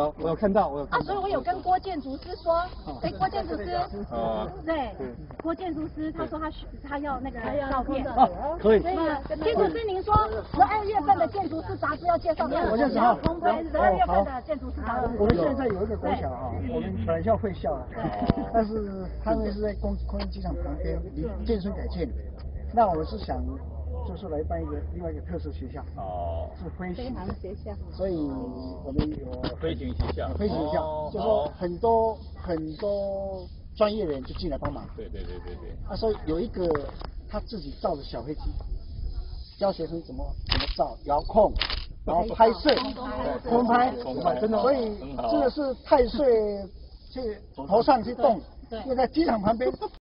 哦，我有看到，我有啊，看到。所以我有跟郭建筑师说，哎，郭建筑师，哦对，郭建筑师他说他需他要那个照片，哦，可以。所以建筑师您说十二月份的建筑师杂志要介绍给我，我认识哈空拍十二月份的建筑师杂志。我们现在有一个国小啊，我们本来叫会校啊，但是他们是在空空军机场旁边，离建村改建。那我是想，就是来办一个另外一个特殊学校，哦，是飞行，学校。所以我们有飞行学校，飞行学校哦，就说很多很多专业人就进来帮忙。对对对对对，啊，所以有一个他自己造的小飞机，教学生怎么怎么造遥控，然后拍摄，空拍，真的，所以这个是太岁 去头上去动，因为在机场旁边